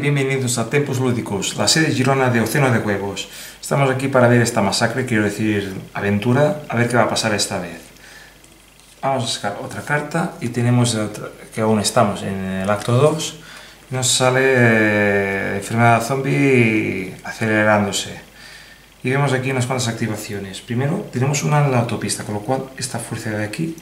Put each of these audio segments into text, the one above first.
Bienvenidos a Tempos Lúdicos, la sede girona de Océano de Huevos. Estamos aquí para ver esta masacre, quiero decir aventura, a ver qué va a pasar esta vez. Vamos a sacar otra carta y tenemos que aún estamos en el acto 2. Nos sale eh, enfermedad zombie acelerándose. Y vemos aquí unas cuantas activaciones. Primero tenemos una en la autopista, con lo cual esta fuerza de aquí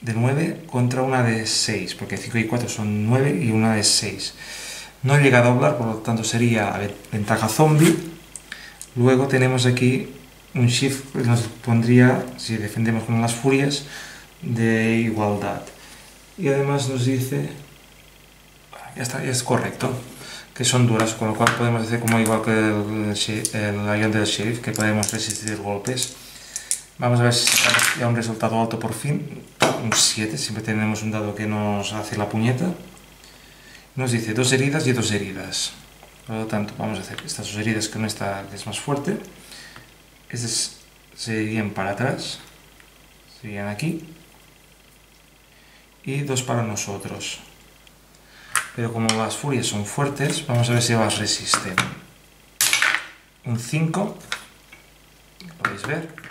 de 9 contra una de 6, porque 5 y 4 son 9 y una de 6. No llega a doblar, por lo tanto sería ventaja zombie. Luego tenemos aquí un shift que nos pondría, si defendemos con las furias, de igualdad. Y además nos dice, ya está, ya es correcto, que son duras, con lo cual podemos hacer como igual que el, el avión del sheriff, que podemos resistir golpes. Vamos a ver si sacamos ya un resultado alto por fin un 7, siempre tenemos un dado que nos hace la puñeta. Nos dice dos heridas y dos heridas. Por lo tanto, vamos a hacer estas dos heridas con esta que es más fuerte. Estas serían para atrás, serían aquí. Y dos para nosotros. Pero como las furias son fuertes, vamos a ver si las resisten. Un 5, podéis ver.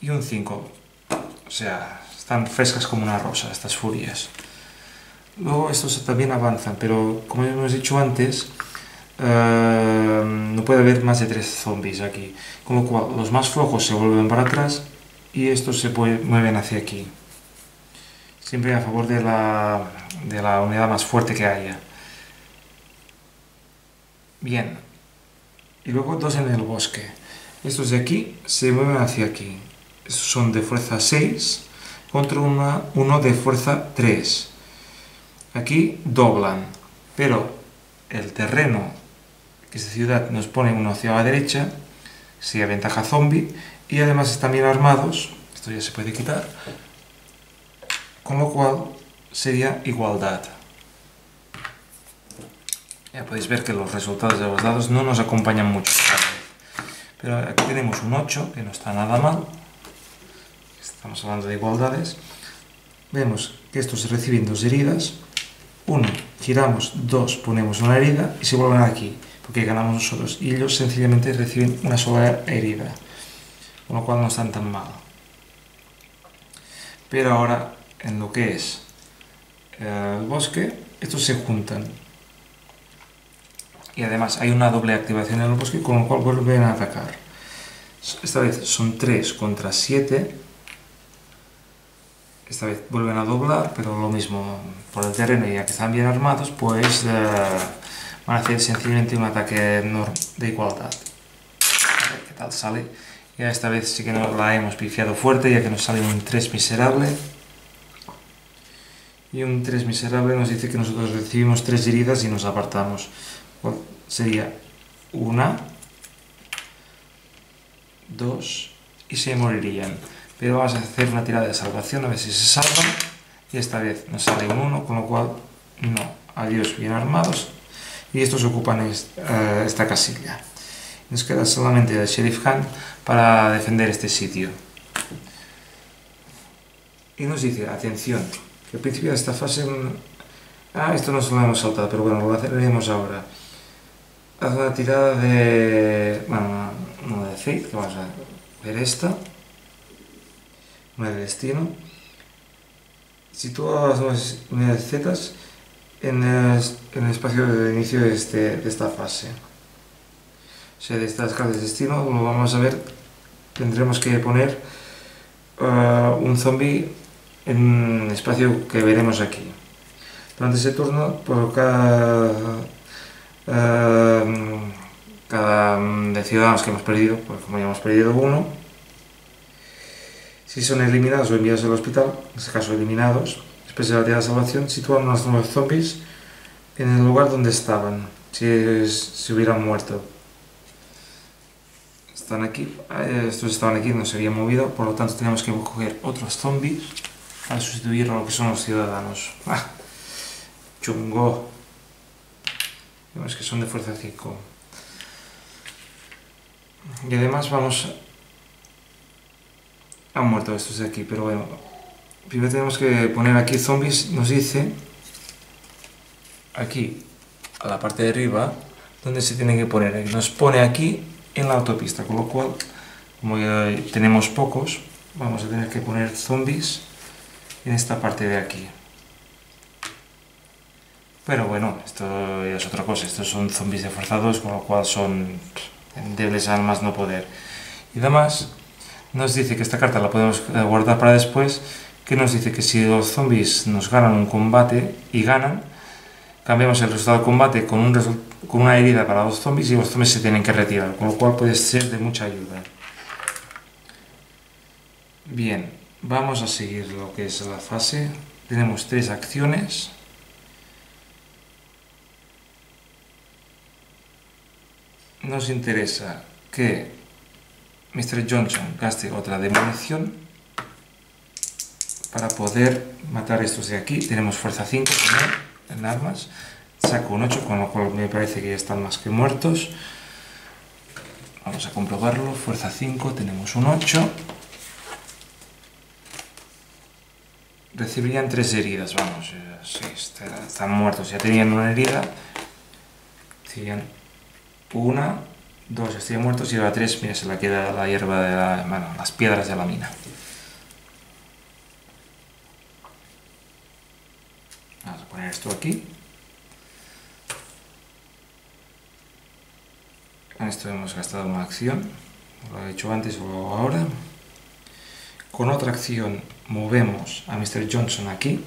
Y un 5. O sea, están frescas como una rosa estas furias. Luego estos también avanzan, pero como hemos dicho antes, eh, no puede haber más de tres zombies aquí. Con lo cual, los más flojos se vuelven para atrás y estos se mueven hacia aquí. Siempre a favor de la, de la unidad más fuerte que haya. Bien. Y luego dos en el bosque. Estos de aquí se mueven hacia aquí son de fuerza 6 contra uno de fuerza 3. Aquí doblan, pero el terreno que esta ciudad nos pone uno hacia la derecha, sería ventaja zombie, y además están bien armados, esto ya se puede quitar, con lo cual sería igualdad. Ya podéis ver que los resultados de los dados no nos acompañan mucho. Pero aquí tenemos un 8, que no está nada mal, estamos hablando de igualdades, vemos que estos reciben dos heridas, uno, giramos, dos, ponemos una herida y se vuelven aquí, porque ganamos nosotros, y ellos sencillamente reciben una sola herida, con lo cual no están tan mal. Pero ahora, en lo que es eh, el bosque, estos se juntan. Y además hay una doble activación en el bosque, con lo cual vuelven a atacar. Esta vez son 3 contra 7, esta vez vuelven a doblar, pero lo mismo por el terreno, ya que están bien armados, pues eh, van a hacer sencillamente un ataque de igualdad. A ver qué tal sale. Ya esta vez sí que no la hemos pifiado fuerte, ya que nos sale un 3 miserable. Y un 3 miserable nos dice que nosotros recibimos 3 heridas y nos apartamos. sería una, dos y se morirían pero vamos a hacer una tirada de salvación a ver si se salvan. Y esta vez nos sale un 1 con lo cual no, adiós bien armados. Y estos ocupan eh, esta casilla. Nos queda solamente el Sheriff Han para defender este sitio. Y nos dice, atención que al principio de esta fase ah, esto no se lo hemos saltado pero bueno, lo haremos ahora. Haz una tirada de bueno, no de Faith, que vamos a ver esta una de destino, sitúa las unidades Z en el, en el, espacio de inicio de, este, de esta fase. O sea, de estas cartas de destino, como vamos a ver, tendremos que poner uh, un zombie en el espacio que veremos aquí. Durante ese turno, por cada, uh, cada de ciudadanos que hemos perdido, pues como ya hemos perdido uno, si son eliminados o enviados al hospital, en este caso eliminados, después de la salvación, sitúan a los zombies en el lugar donde estaban, si, si hubieran muerto. Están aquí, eh, estos estaban aquí, no se habían movido, por lo tanto tenemos que coger otros zombies para sustituir a lo que son los ciudadanos. ¡Ah! Chungo. Vemos que son de fuerza 5. Y además vamos han muerto estos de aquí, pero bueno. Primero tenemos que poner aquí zombies, nos dice, aquí a la parte de arriba donde se tiene que poner. Nos pone aquí en la autopista, con lo cual, como ya tenemos pocos, vamos a tener que poner zombies en esta parte de aquí. Pero bueno, esto ya es otra cosa, estos son zombies 2, con lo cual son débiles al más no poder. Y además, nos dice que esta carta la podemos guardar para después, que nos dice que si los zombies nos ganan un combate y ganan, cambiamos el resultado del combate con, un con una herida para los zombies y los zombies se tienen que retirar, con lo cual puede ser de mucha ayuda. Bien, vamos a seguir lo que es la fase. Tenemos tres acciones. Nos interesa que Mr. Johnson gaste otra de munición para poder matar estos de aquí. Tenemos fuerza 5 en armas. Saco un 8, con lo cual me parece que ya están más que muertos. Vamos a comprobarlo. Fuerza 5, tenemos un 8. Recibirían tres heridas, vamos. Eh, están muertos. Ya tenían una herida. Serían una, dos, estarían muertos y ahora tres, mira, se la queda la hierba de la, bueno, las piedras de la mina. Vamos a poner esto aquí. Esto hemos gastado una acción, lo he hecho antes o ahora. Con otra acción movemos a Mr. Johnson aquí.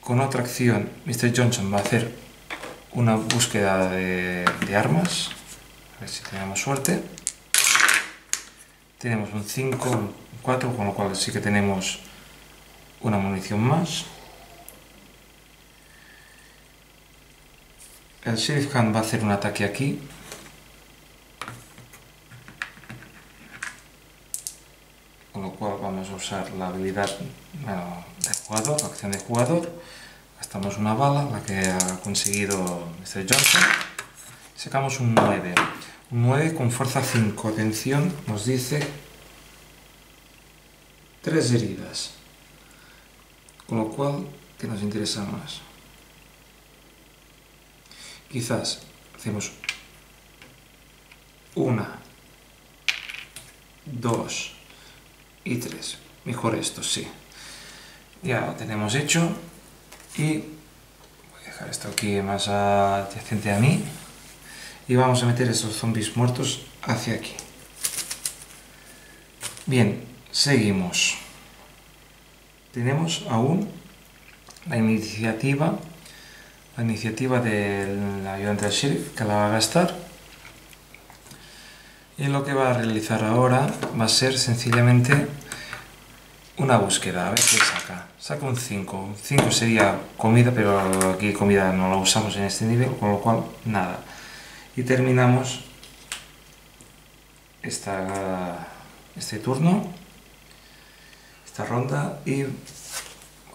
Con otra acción, Mr. Johnson va a hacer una búsqueda de, armas. A ver si tenemos suerte. Tenemos un 5, un 4, con lo cual sí que tenemos una munición más. El Sheriff Hand va a hacer un ataque aquí. Con lo cual vamos a usar la habilidad de jugador, acción de jugador. Gastamos una bala, la que ha conseguido Mr. Johnson. Sacamos un 9. Un 9 con fuerza 5. Atención, nos dice 3 heridas. Con lo cual, ¿qué nos interesa más? Quizás hacemos una, dos y tres. Mejor esto, sí. Ya lo tenemos hecho y voy a dejar esto aquí más adyacente a mí y vamos a meter esos zombies muertos hacia aquí. Bien, seguimos tenemos aún la iniciativa, la iniciativa del ayudante del sheriff que la va a gastar. Y lo que va a realizar ahora va a ser sencillamente una búsqueda, a ver qué saca. Saca un 5. Un 5 sería comida, pero aquí comida no la usamos en este nivel, con lo cual nada. Y terminamos esta, este turno ronda y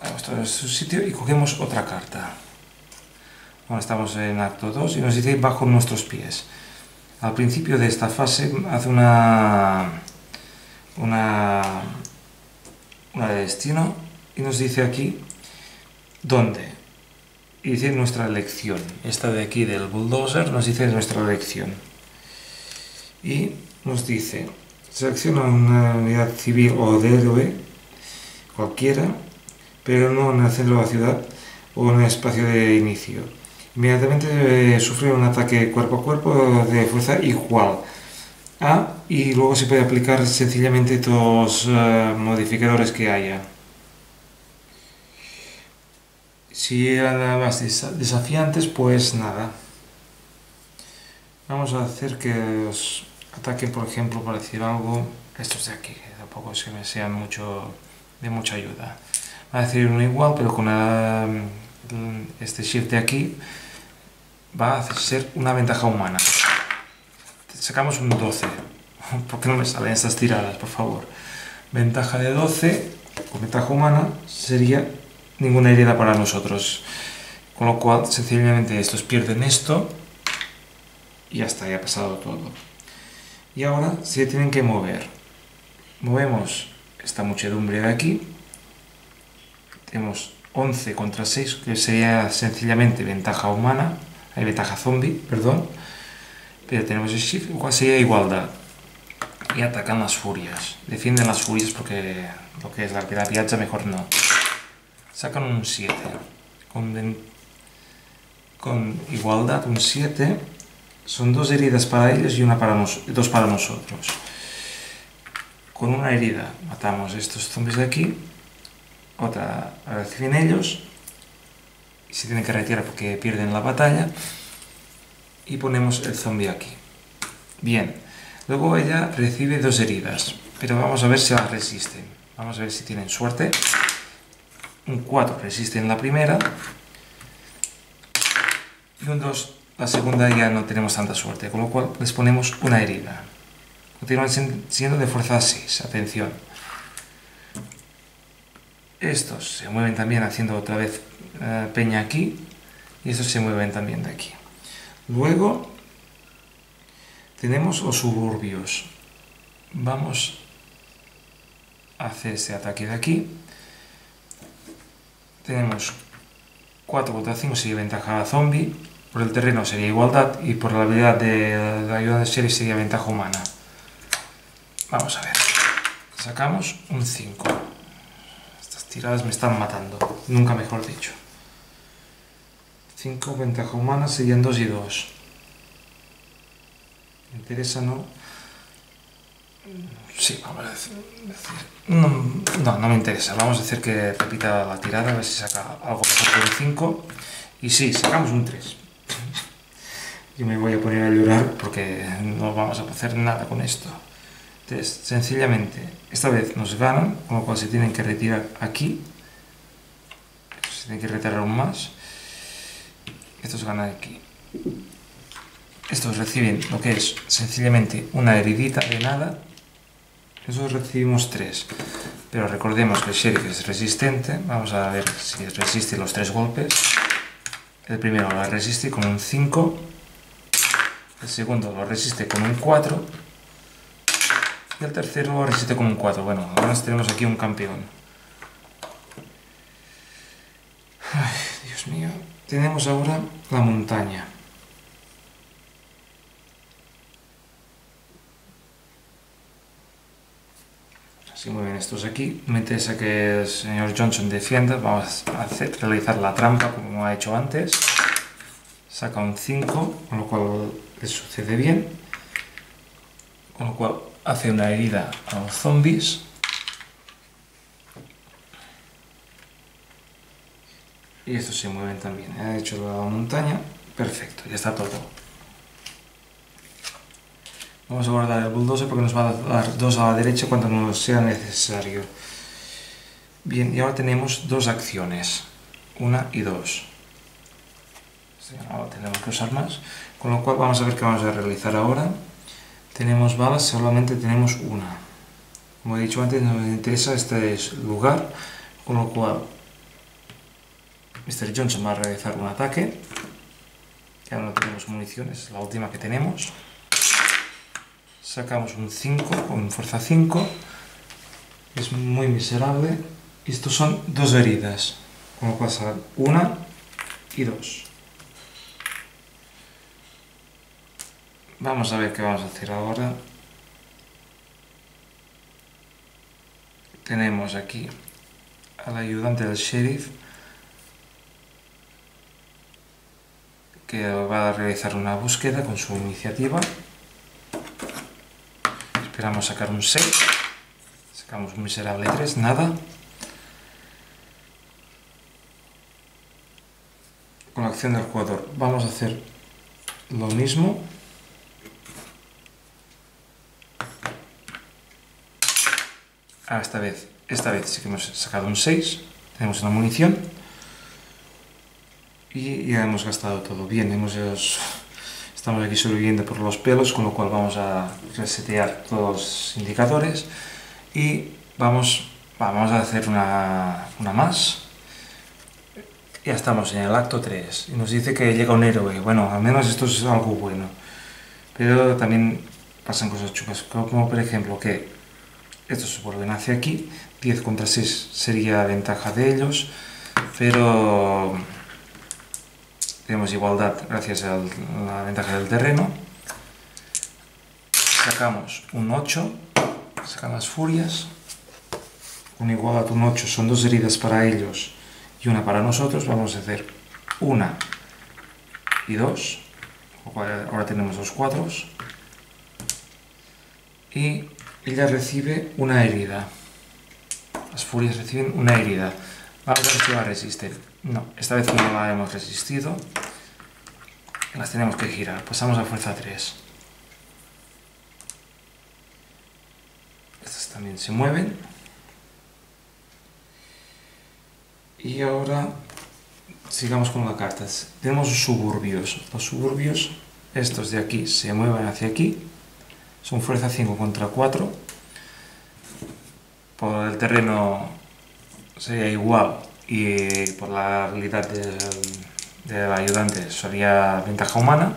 vamos a su sitio y cogemos otra carta. Bueno, estamos en acto 2 y nos dice bajo nuestros pies. Al principio de esta fase hace una, una, una de destino y nos dice aquí dónde. Y dice nuestra elección. Esta de aquí del bulldozer nos dice nuestra elección. Y nos dice, selecciona una unidad civil o de héroe cualquiera, pero no en el centro de la ciudad o en el espacio de inicio. Inmediatamente sufre un ataque cuerpo a cuerpo de fuerza igual a y luego se puede aplicar sencillamente todos los eh, modificadores que haya. Si eran más desafiantes, pues nada. Vamos a hacer que os ataquen, por ejemplo, para decir algo, estos de aquí, que tampoco es que me sean mucho de mucha ayuda. Va a decir uno igual, pero con este shift de aquí va a ser una ventaja humana. Sacamos un 12. ¿Por qué no me salen estas tiradas, por favor? Ventaja de 12, con ventaja humana, sería ninguna herida para nosotros. Con lo cual, sencillamente, estos pierden esto y ya está, ya ha pasado todo. Y ahora se tienen que mover. Movemos esta muchedumbre de aquí. Tenemos 11 contra 6, que sería sencillamente ventaja humana, hay ventaja zombie, perdón, pero tenemos el shift, igual sería igualdad. Y atacan las furias, defienden las furias porque lo que es la piazza mejor no. Sacan un 7, con, igualdad un 7, son dos heridas para ellos y una para dos para nosotros. Con una herida matamos estos zombies de aquí. Otra reciben ellos. Y se tienen que retirar porque pierden la batalla. Y ponemos el zombie aquí. Bien luego ella recibe dos heridas pero vamos a ver si las resisten. Vamos a ver si tienen suerte. Un 4 resisten la primera y un 2 la segunda ya no tenemos tanta suerte con lo cual les ponemos una herida. Continúan siendo de fuerza 6 atención. Estos se mueven también haciendo otra vez eh, peña aquí y estos se mueven también de aquí. Luego tenemos los suburbios. Vamos a hacer este ataque de aquí. Tenemos 4 contra 5 sería ventaja a zombie. Por el terreno sería igualdad y por la habilidad de la ayuda de serie sería ventaja humana. Vamos a ver. Sacamos un 5 tiradas me están matando, nunca mejor dicho. 5 ventaja humana serían 2 y 2. ¿Me interesa, no? Sí, vamos a decir. No, no, me interesa. Vamos a hacer que repita la tirada, a ver si saca algo mejor que un 5. Y sí, sacamos un 3. Yo me voy a poner a llorar porque no vamos a hacer nada con esto. Entonces, sencillamente, esta vez nos ganan, con lo cual se tienen que retirar aquí. Se tienen que retirar aún más. Estos ganan aquí. Estos reciben lo que es sencillamente una heridita de nada. Estos recibimos tres. Pero recordemos que el sheriff es resistente. Vamos a ver si resiste los tres golpes. El primero lo resiste con un 5. El segundo lo resiste con un 4 y el tercero resiste con un 4. Bueno, ahora tenemos aquí un campeón. Ay, Dios mío. Tenemos ahora la montaña. Así mueven estos aquí. Me interesa que el señor Johnson defienda. Vamos a realizar la trampa como ha hecho antes. Saca un 5, con lo cual le sucede bien. Con lo cual hace una herida a los zombies. Y estos se mueven también. Ha hecho la montaña. Perfecto, ya está todo. Vamos a guardar el bulldozer porque nos va a dar dos a la derecha cuando nos sea necesario. Bien, y ahora tenemos dos acciones. Una y dos. Ahora tenemos que usar más. Con lo cual vamos a ver qué vamos a realizar ahora tenemos balas, solamente tenemos una. Como he dicho antes, nos interesa este lugar, con lo cual Mr. Johnson va a realizar un ataque. Ya no tenemos municiones, es la última que tenemos. Sacamos un 5 con fuerza 5. Es muy miserable. Estos son dos heridas, lo cual una y dos. Vamos a ver qué vamos a hacer ahora. Tenemos aquí al ayudante del sheriff que va a realizar una búsqueda con su iniciativa. Esperamos sacar un 6. Sacamos un miserable 3, nada. Con la acción del jugador vamos a hacer lo mismo. Ah, esta vez, esta vez sí que hemos sacado un 6, tenemos una munición y ya hemos gastado todo. Bien, hemos, estamos aquí sobreviviendo por los pelos, con lo cual vamos a resetear todos los indicadores y vamos, vamos a hacer una, una más. Ya estamos en el acto 3 y nos dice que llega un héroe. Bueno, al menos esto es algo bueno. Pero también pasan cosas chupas, como por ejemplo que esto se vuelven hacia aquí, 10 contra 6 sería ventaja de ellos, pero tenemos igualdad gracias a la ventaja del terreno. Sacamos un 8, sacamos las furias, un igualdad, un 8, son dos heridas para ellos y una para nosotros, vamos a hacer una y dos, ahora tenemos los cuatros, y ella recibe una herida. Las furias reciben una herida. Vamos a ver si va a resistir. No, esta vez no la hemos resistido. Las tenemos que girar. Pasamos a fuerza 3. Estas también se mueven. Y ahora sigamos con las cartas. Tenemos suburbios. Los suburbios, estos de aquí, se mueven hacia aquí. Son fuerza 5 contra 4. Por el terreno sería igual y por la habilidad del, del ayudante sería ventaja humana.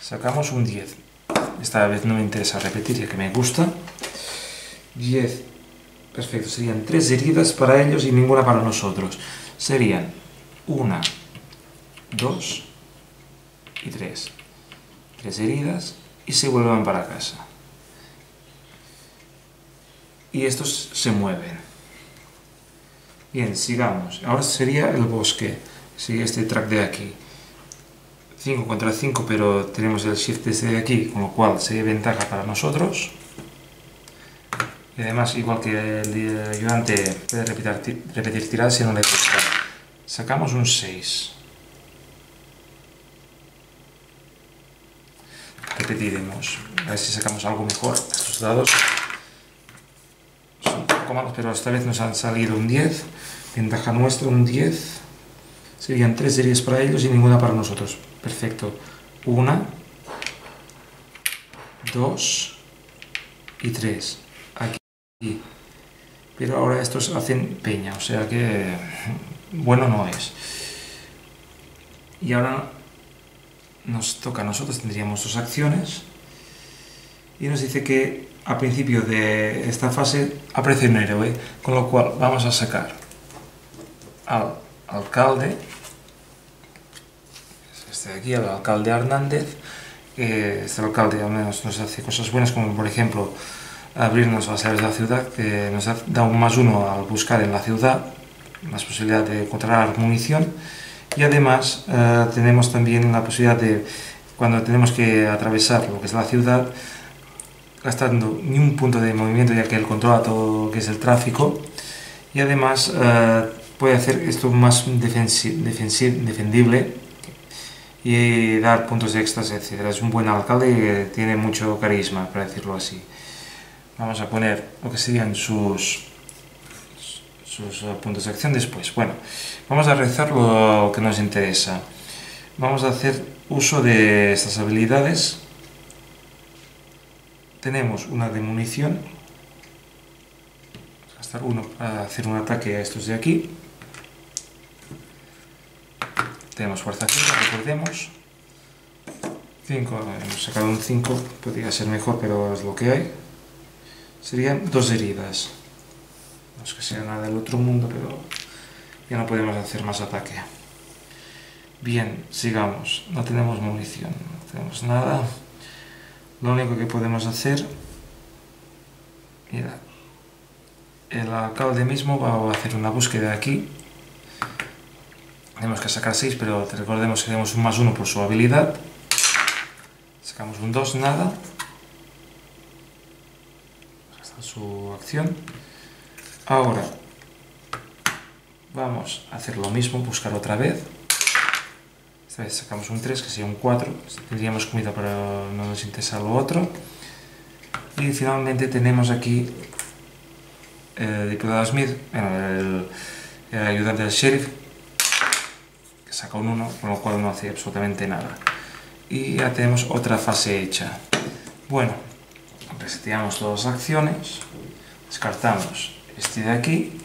Sacamos un 10. Esta vez no me interesa repetir ya que me gusta. 10 Perfecto, serían tres heridas para ellos y ninguna para nosotros. Serían una, dos y tres. Tres heridas y se vuelven para casa. Y estos se mueven. Bien, sigamos. Ahora sería el bosque. Sigue este track de aquí. 5 contra 5, pero tenemos el shift desde aquí, con lo cual sería ventaja para nosotros. Y además, igual que el ayudante puede repetir, repetir tiradas si no le gusta. Sacamos un 6. Repetiremos. A ver si sacamos algo mejor. Estos dados pero esta vez nos han salido un 10. Ventaja nuestra, un 10. Serían 3 series para ellos y ninguna para nosotros. Perfecto. Una, dos y tres pero ahora estos hacen peña, o sea que bueno no es. Y ahora nos toca a nosotros, tendríamos dos acciones y nos dice que a principio de esta fase aparece un héroe, con lo cual vamos a sacar al alcalde, este de aquí, al alcalde Hernández, que este alcalde al menos nos hace cosas buenas como por ejemplo abrirnos las áreas de la ciudad, que nos da un más uno al buscar en la ciudad, más posibilidad de encontrar munición. Y además eh, tenemos también la posibilidad de, cuando tenemos que atravesar lo que es la ciudad, gastando ni un punto de movimiento ya que él controla todo lo que es el tráfico y además eh, puede hacer esto más defendible y dar puntos extras, etc. Es un buen alcalde y tiene mucho carisma, para decirlo así vamos a poner lo que serían sus, sus eh, puntos de acción después. Bueno, vamos a realizar lo que nos interesa. Vamos a hacer uso de estas habilidades. Tenemos una de munición. Gastar uno para hacer un ataque a estos de aquí. Tenemos fuerza 5, recordemos. 5, hemos sacado un 5, podría ser mejor, pero es lo que hay. Serían dos heridas. No es que sea nada del otro mundo, pero ya no podemos hacer más ataque. Bien, sigamos. No tenemos munición, no tenemos nada. Lo único que podemos hacer... Mira, el alcalde mismo va a hacer una búsqueda aquí. Tenemos que sacar 6, pero recordemos que tenemos un más 1 por su habilidad. Sacamos un 2, nada su acción. Ahora vamos a hacer lo mismo, buscar otra vez. Esta sacamos un 3, que sería un 4. Tendríamos comida, pero no nos interesa lo otro. Y finalmente tenemos aquí el diputado Smith, el, el ayudante del sheriff, que saca un 1, con lo cual no hace absolutamente nada. Y ya tenemos otra fase hecha. Bueno, reseteamos todas las acciones, descartamos este de aquí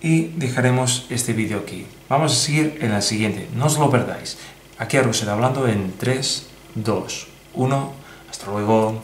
y dejaremos este vídeo aquí. Vamos a seguir en la siguiente, no os lo perdáis. Aquí Arusel hablando en 3, 2, 1, hasta luego.